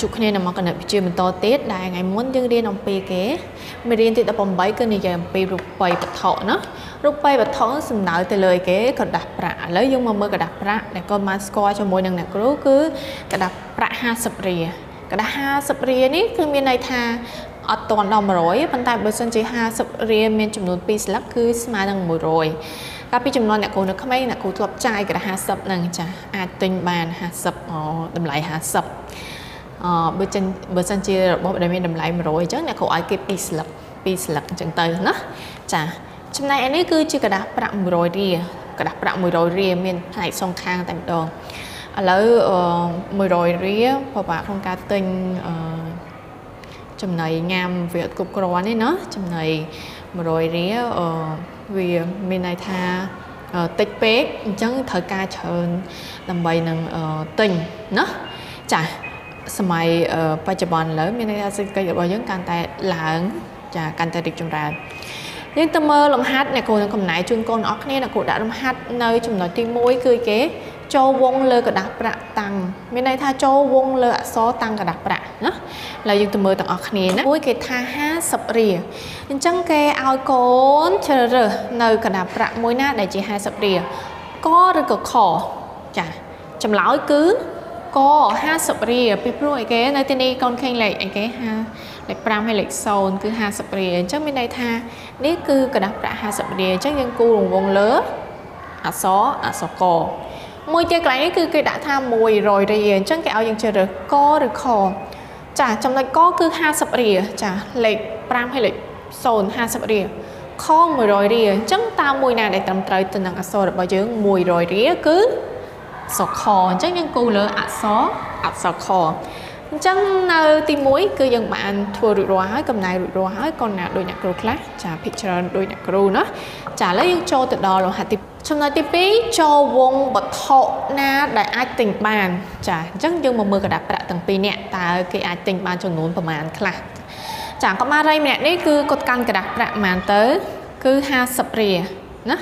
ជួបគ្នានៅមកគណិតវិទ្យាបន្តទៀតដែលថ្ងៃមុនយើងរៀនអំពីគេមេរៀនទី18គឺនិយាយអំពីរូបិយវត្ថុណារូបិយវត្ថុសំដៅទៅលើគេក្រដាស់ប្រាក់ឥឡូវយើងមកមើលក្រដាស់ប្រាក់ដែលគាត់បានស្គាល់ជាមួយនឹងអ្នកគ្រូគឺក្រដាស់ប្រាក់50រៀលក្រដាស់50រៀលនេះគឺមានន័យថាអត់ទាន់ដល់100ប៉ុន្តែបើសិនជា50រៀលមានចំនួន2ស្លឹកគឺស្មើនឹង100កាលពីចំនួនអ្នកគ្រូនៅក្មេងអ្នកគ្រូធ្លាប់ចាយក្រដាស់50ហ្នឹងចាអាចទិញបាន50អូតម្លៃ50 បើចិនបើសិនជារបស់ដែលមានតម្លៃ100អញ្ចឹងអ្នកគ្រូឲ្យគេ2ស្លឹក2ស្លឹកអញ្ចឹងទៅណាចាចំណែកឯនេះគឺជាกระดาษប្រាក់100រៀលกระดาษប្រាក់100រៀលមានផ្នែកសងខាងតែម្ដងឥឡូវ100រៀលពិបាកក្នុងការទិញអឺចំណីញ៉ាំវាអត់គ្រប់គ្រាន់ទេណាចំណី100រៀលអឺវាមានន័យថាតិចពេកអញ្ចឹងត្រូវការច្រើនដើម្បីនឹងទិញណាចា សម័យបច្ចុប្បន្នឥឡូវមានន័យថាសេដ្ឋកិច្ចរបស់យើងកាន់តែឡើងចាកាន់តែរីកចម្រើនយើងទៅមើលលំហាត់អ្នកគ្រូនឹងកំណែជូនកូនអរគ្នាអ្នកគ្រូដាក់លំហាត់នៅចំណុចទី1គឺគេចូលវងលើกระดาษប្រាក់តាំងមានន័យថាចូលវងលើអក្សរតាំងกระดาษប្រាក់ណាឥឡូវយើងទៅមើលទាំងអស់គ្នាណាមួយគេថា50រៀលអញ្ចឹងគេឲ្យកូនជ្រើសរើសនៅกระดาษប្រាក់មួយណាដែលជា50រៀលកឬក៏ខចាចម្លើយគឺ ក50រៀលពីព្រោះអីគេនៅទីនេះកូនឃើញលេខអីគេ5លេខ5ហើយលេខ0គឺ50រៀលអញ្ចឹងមានន័យថានេះគឺกระดาษប្រាក់50រៀលអញ្ចឹងយើងគូររង្វង់លើអក្សរអក្សរកមួយទៀតកន្លែងនេះគឺគេដាក់ថា100រៀលអញ្ចឹងគេឲ្យយើងជ្រើសរើសកឬខចាចំណុចកគឺ50រៀលចាលេខ5ហើយលេខ0 50រៀលខ100រៀលអញ្ចឹងតាមមួយណាដែលត្រឹមត្រូវទៅនឹងអក្សររបស់យើង100រៀលគឺអ ក្សរខអញ្ចឹងយើងគូលើអក្សរអក្សរខអញ្ចឹងនៅទី1គឺយើងបានធ្វើរួចរាល់ហើយកំណែរួចរាល់ហើយកូនណាដូចអ្នកគ្រូខ្លះចាភិកច្រើនដូចអ្នកគ្រូណាចាឥឡូវយើងចូលទៅដល់លំហាត់ទីចំណុចទី2ចូលវងវត្ថុណាដែលអាចទិញបានចាអញ្ចឹងយើងមកមើលกระดาษប្រាក់ទាំងពីរនាក់តើគេអាចទិញបានចំនួនប្រមាណខ្លះចាកុមារីម្នាក់នេះគឺគាត់កាន់กระดาษប្រាក់ប្រហែលទៅគឺ50រៀលណា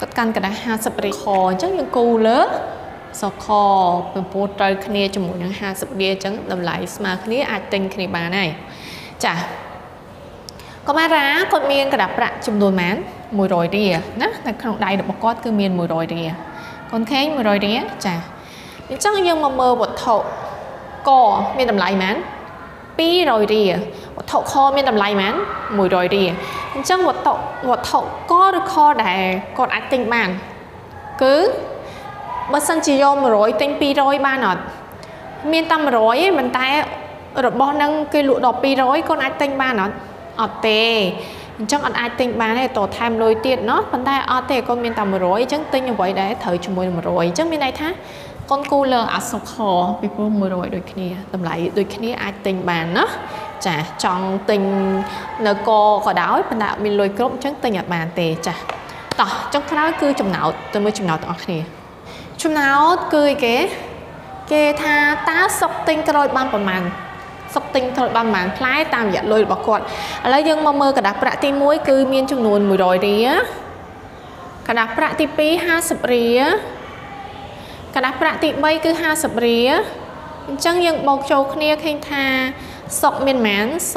គាត់កាន់กระดาษ50រៀលខអញ្ចឹងយើងគូលើ សខពពោះត្រូវគ្នាជាមួយនឹង50រៀលអញ្ចឹងតម្លៃស្មើគ្នាអាចទិញគ្នាបានហើយចាកុមារាគាត់មានក្រដាប្រាក់ចំនួនប៉ុន្មាន100រៀលណានៅក្នុងដៃរបស់គាត់គឺមាន100រៀលកូនខេង100រៀលចាអញ្ចឹងយើងមកមើលវត្ថុកមានតម្លៃប៉ុន្មាន200រៀលវត្ថុខមានតម្លៃប៉ុន្មាន100រៀលអញ្ចឹងវត្ថុវត្ថុកឬខដែលគាត់អាចទិញបាន គឺ បើសិនជាយក100ទិញ200បានអត់មានតែ100ទេប៉ុន្តែរបស់ហ្នឹងគេលក់ដល់200កូនអាចទិញបានអត់អត់ទេអញ្ចឹងអត់អាចទិញបានទេតោះថែមលុយទៀតណោះប៉ុន្តែអត់ទេកូនមានតែ100អញ្ចឹងទិញអ្វីដែរត្រូវជាមួយនឹង100អញ្ចឹងមានន័យថាកូនគូលើអាសុខពីព្រោះ100ដូចគ្នាតម្លៃដូចគ្នាអាចទិញបានណាចាចង់ទិញនៅកក៏ដោយប៉ុន្តែអត់មានលុយគ្រប់អញ្ចឹងទិញអត់បានទេចាតោះចុងក្រោយគឺចំណោទទៅមើលចំណោទទាំងអស់គ្នា ចំណោទគឺគេគេថាតើសុកទិញក្រោយបានប្រមាណសុកទិញត្រូវបានប្រហែលផ្លែតាមរយៈលុយរបស់គាត់ឥឡូវយើងមកមើលกระดาษប្រាក់ទី1គឺមានចំនួន100រៀលกระดาษប្រាក់ទី2 50រៀលกระดาษប្រាក់ទី3គឺ50រៀលអញ្ចឹងយើងបូកចូលគ្នាឃើញថាសុកមានប៉ុន្មាន0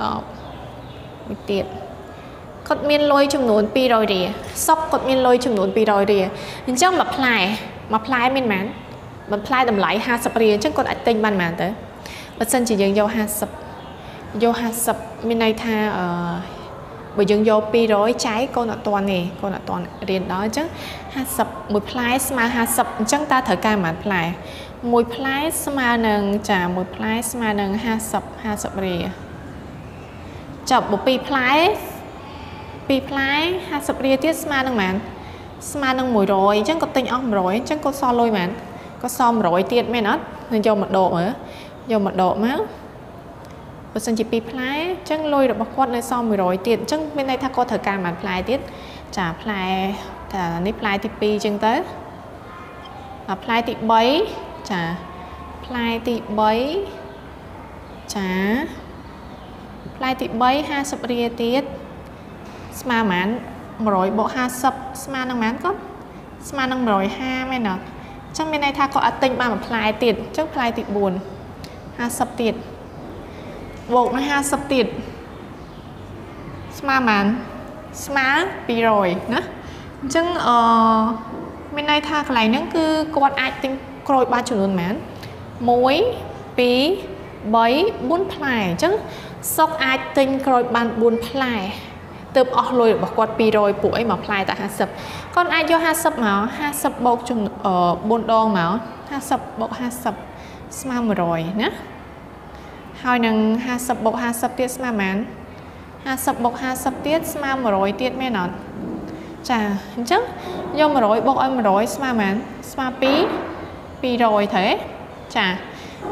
10មួយទៀត គាត់មានលុយចំនួន200រៀលសុកគាត់មានលុយចំនួន200រៀលអញ្ចឹងមួយផ្លែមួយផ្លែមានប៉ុន្មានមួយផ្លែតម្លៃ50រៀលអញ្ចឹងគាត់អាចទិញបានប៉ុន្មានទៅបើសិនជាយើងយក50យក50មានន័យថាអឺបើយើងយក200ចែកកូនអត់តាន់ទេកូនអត់តាន់រៀនដល់អញ្ចឹង50មួយផ្លែស្មើ50អញ្ចឹងតើត្រូវការប៉ុន្មានផ្លែមួយផ្លែស្មើនឹងចាមួយផ្លែស្មើនឹង50 50រៀលចប់បើពីរផ្លែ ពីរផ្លែ50រៀលទៀតស្មើនឹងប៉ុន្មានស្មើនឹង100អញ្ចឹងក៏ទិញអស់100អញ្ចឹងក៏សល់លុយប៉ុន្មានក៏សល់100ទៀតមែនអត់នឹងយកមកដកមើលយកមកដកមកបើសិនជា2ផ្លែអញ្ចឹងលុយរបស់គាត់នៅសល់100ទៀតអញ្ចឹងមានន័យថាគាត់ត្រូវការប៉ុន្មានផ្លែទៀតចាផ្លែថានេះផ្លែទី2អញ្ចឹងទៅផ្លែទី3ចាផ្លែទី3ចាផ្លែទី3 50រៀលទៀត ស្មើប៉ុន្មាន100បូក50ស្មើនឹងប៉ុន្មានគាត់ស្មើនឹង150មែនអត់អចឹងមានន័យថាគាត់អាចទិញបានមួយផ្លែទៀតអញ្ចឹងផ្លែទី4 50ទៀតបូកនឹង50ទៀតស្មើប៉ុន្មានស្មើ200ណាអញ្ចឹងអឺមានន័យថាកន្លែងហ្នឹងគឺគាត់អាចទិញក្រូចបានចំនួនប៉ុន្មាន1 2 3 4ផ្លែអញ្ចឹងសុកអាចទិញក្រូចបាន4ផ្លែ ទើបអស់លុយរបស់គាត់200ពួកអីមួយផ្លែតែ50គាត់អាចយក50មក50បូកចំ4ដងមក50បូក50ស្មើ100ណាហើយនឹង50បូក50ទៀតស្មើប៉ុន្មាន50បូក50ទៀតស្មើ100ទៀតមែនអត់ចាអញ្ចឹងយក100បូកឲ្យ100ស្មើប៉ុន្មានស្មើ2 200ត្រូវទេចា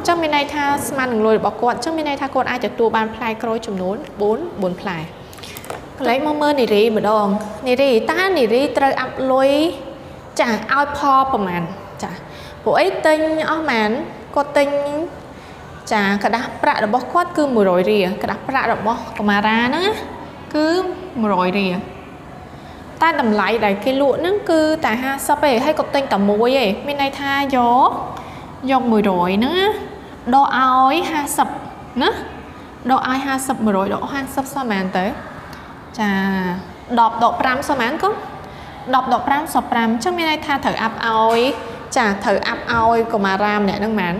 ចឹងមានន័យថាស្មើនឹងលុយរបស់គាត់ចឹងមានន័យថាគាត់អាចទទួលបានផ្លែក្រូចចំនួន4 4ផ្លែ កន្លែងមកមើលនារីម្ដងនារីតើនារីត្រូវអាប់លុយចាស់ឲ្យផលប្រមាណចាស់ពួកអីទិញអស់ម៉ានគាត់ទិញចាក្រដាស់ប្រាក់របស់គាត់គឺ100រៀលក្រដាស់ប្រាក់របស់កមារាហ្នឹងគឺ100រៀលតែតម្លៃដែលគេលក់ហ្នឹងគឺតែ50ទេហើយគាត់ទិញតែមួយទេមានន័យថាយកយក100ហ្នឹងដកឲ្យ50ណាដកឲ្យ50 100ដក50សមានទៅ ចា10ដក5សមមែនកុំ10ដក5ស5អញ្ចឹងមានន័យថាត្រូវអាប់ឲ្យចាត្រូវអាប់ឲ្យកុមារាម្នាក់ហ្នឹងមែន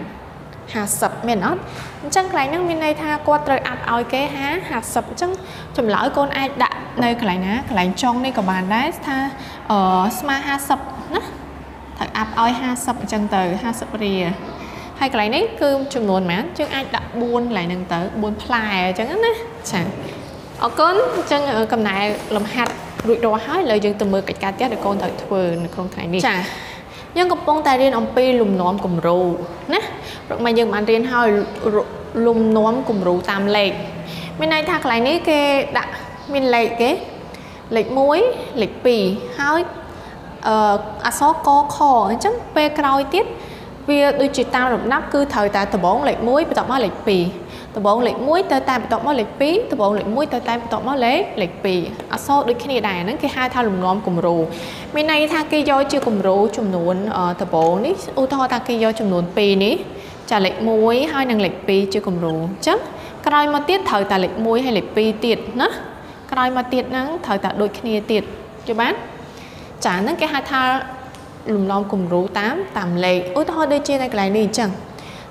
50មានអត់អញ្ចឹងកន្លែងហ្នឹងមានន័យថាគាត់ត្រូវអាប់ឲ្យគេ50 50អញ្ចឹងចម្លើយកូនអាចដាក់នៅកន្លែងណាកន្លែងចុងនេះក៏បានដែរថាអឺស្មើ50ណាត្រូវអាប់ឲ្យ50អញ្ចឹងទៅ50រៀលហើយកន្លែងនេះគឺចំនួនប៉ុន្មានយើងអាចដាក់4កន្លែងហ្នឹងទៅ4ផ្លែអញ្ចឹងណាចា អរគុណអញ្ចឹងកំណែលំហាត់រួចរាល់ហើយឥឡូវយើងទៅមើលកិច្ចការផ្ទះដែលកូនត្រូវធ្វើនៅក្នុងថ្ងៃនេះចាយើងកំពុងតែរៀនអំពីលំនាំគំរូណាព្រោះមកយើងបានរៀនហើយលំនាំគំរូតាមលេខមានន័យថាកន្លែងនេះគេដាក់មានលេខគេលេខ1លេខ2ហើយអឺអក្សរកខអញ្ចឹងពេលក្រោយទៀតវាដូចជាតាមលំដាប់គឺត្រូវតែដំបងលេខ1បន្ទាប់មកលេខ2 ដំបងលេខ1ទៅតែបន្ទាប់មកលេខ2ដំបងលេខ1ទៅតែបន្ទាប់មកលេខលេខ2អក្សរដូចគ្នាដែរហ្នឹងគេហៅថាលំនាំគំរូមានន័យថាគេយកជាគំរូចំនួនដំបងនេះឧទាហរណ៍ថាគេយកចំនួន2នេះចាលេខ1ហើយនិងលេខ2ជាគំរូអញ្ចឹងក្រោយមកទៀតត្រូវតែលេខ1ហើយលេខ2ទៀតណាក្រោយមកទៀតហ្នឹងត្រូវតែដូចគ្នាទៀតយល់បានចាហ្នឹងគេហៅថាលំនាំគំរូតាមតាមលេខឧទាហរណ៍ដូចជានៅកន្លែងនេះអញ្ចឹង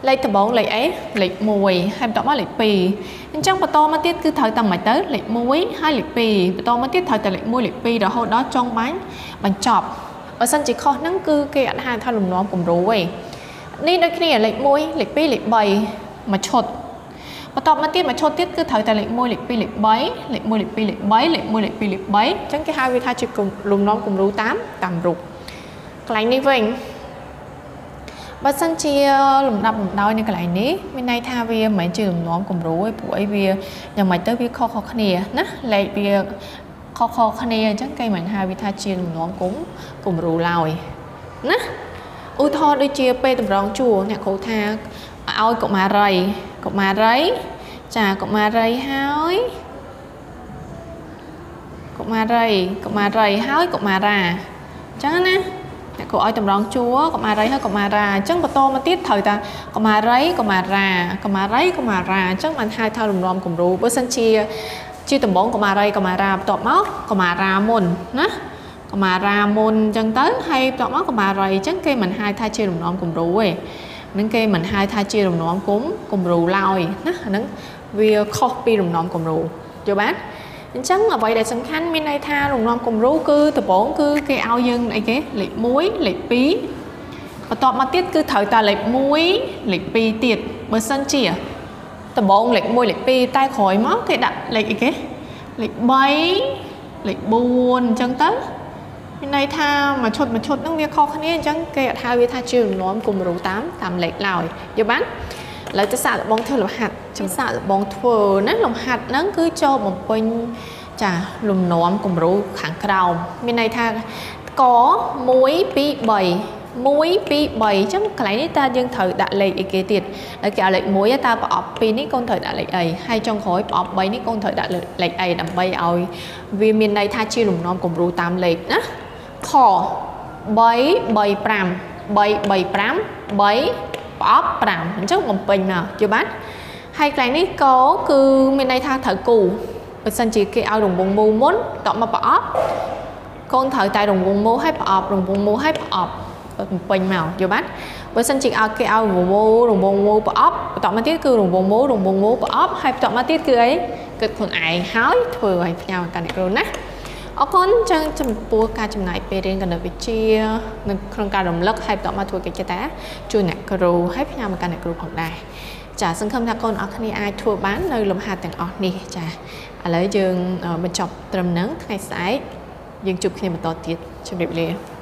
លេខដំបងលេខអីលេខ1ហើយបន្តមកលេខ2អញ្ចឹងបន្តមកទៀតគឺត្រូវតែមិនទៅលេខ1ហើយលេខ2បន្តមកទៀតត្រូវតែលេខ1លេខ2រហូតដល់ចុងបាញ់បញ្ចប់បើសិនជាខុសហ្នឹងគឺគេអត់ហៅថាលំនាំគំរូទេនេះដូចគ្នាលេខ1លេខ2លេខ3មួយឈុតបន្តមកទៀតមួយឈុតទៀតគឺត្រូវតែលេខ1លេខ2លេខ3លេខ1លេខ2លេខ3លេខ1លេខ2លេខ3អញ្ចឹងគេហៅវាថាជាលំនាំគំរូតាមតាមរូបកន្លែងនេះវិញ បើសិនជាលំដាប់លំដោយនៅកន្លែងនេះមានន័យថាវាមិនមែនជាលំនាំគំរូទេព្រោះអីវាយ៉ាងម៉េចទៅវាខុសៗគ្នាណាលេខវាខុសៗគ្នាអញ្ចឹងគេមិនហៅវាថាជាលំនាំគុំគំរូឡើយណាឧទាហរណ៍ដូចជាពេលតម្រងជួរអ្នកគ្រូថាឲ្យកុមារីកុមារីចាកុមារីហើយកុមារីកុមារីហើយកុមារាអញ្ចឹងណា អ្នកគ្រូឲ្យតម្រងជួរកុមារីហើយកុមារាអញ្ចឹងបន្តមកទៀតត្រូវតាកុមារីកុមារាកុមារីកុមារាអញ្ចឹងបានហៅថាលំនាំគំរូបើសិនជា ជាដំបងកុមារីកុមារាបន្ទាប់មកកុមារាមុនណាកុមារាមុនអញ្ចឹងទៅហើយបន្ទាប់មកកុមារីអញ្ចឹងគេមិនហៅថាជាលំនាំគំរូទេនឹងគេមិនហៅថាជាលំនាំគុំគំរូឡើយណាអាហ្នឹងវាខុសពីលំនាំគំរូយល់បាន អញ្ចឹងអ្វីដែលសំខាន់មានន័យថាលំនាំគំរូគឺដំបូងគឺគេឲ្យយើងអីគេលេខ1លេខ2បន្ទាប់មកទៀតគឺត្រូវតែលេខ1លេខ2ទៀតបើសិនជាដំបូងលេខ1លេខ2តែក្រោយមកគេដាក់លេខអីគេលេខ3លេខ4អញ្ចឹងទៅមានន័យថាមួយឈុតមួយឈុតហ្នឹងវាខុសគ្នាអញ្ចឹងគេអត់ហៅវាថាជាលំនាំគំរូតាមតាមលេខឡើយយល់បាន ឥឡូវទៅសាកល្បងធ្វើលំហាត់ចាំសាកល្បងធ្វើណាលំហាត់ហ្នឹងគឺចូលបំពេញចាលំនាំគំរូខាងក្រោមមានន័យថាក1 2 3 1 2 3អញ្ចឹងកន្លែងនេះតើយើងត្រូវដាក់លេខអីគេទៀតហើយគេឲ្យលេខ1តើប្រអប់2នេះកូនត្រូវដាក់លេខអីហើយចុងក្រោយប្រអប់3នេះកូនត្រូវដាក់លេខអីដើម្បីឲ្យវាមានន័យថាជាលំនាំគំរូតាមលេខណាខ3 3 5 3 3 5 3 ប្រអប់5អញ្ចឹងបំពេញមកយល់បានហើយកន្លែងនេះកគឺមានន័យថាត្រូវគូបើសិនជាគេឲ្យរង្វង់មូលមុនតមកប្រអប់កូនត្រូវតែរង្វង់មូលឲ្យប្រអប់រង្វង់មូលឲ្យប្រអប់បំពេញមកយល់បានបើសិនជាឲ្យគេឲ្យរង្វង់មូលរង្វង់មូលប្រអប់បន្តមកទៀតគឺរង្វង់មូលរង្វង់មូលប្រអប់ហើយបន្តមកទៀតគឺអីគិតខ្លួនឯងហើយធ្វើឲ្យផ្ញើកាន់អ្នកគ្រូណា អរគុណចឹងចំពោះការចំណាយពេលរៀនគណិតវិទ្យានៅក្នុងការរំលឹកហើយបន្តមកធ្វើកិច្ចការជួយអ្នកគ្រូហើយផ្ញើមកកាន់អ្នកគ្រូផងដែរចាសង្ឃឹមថាកូនអរគ្នាអាចធ្វើបាននៅលំហាត់ទាំងអស់នេះចាឥឡូវយើងបញ្ចប់ត្រឹមហ្នឹងថ្ងៃស្អែកយើងជួបគ្នាបន្តទៀតជម្រាបលា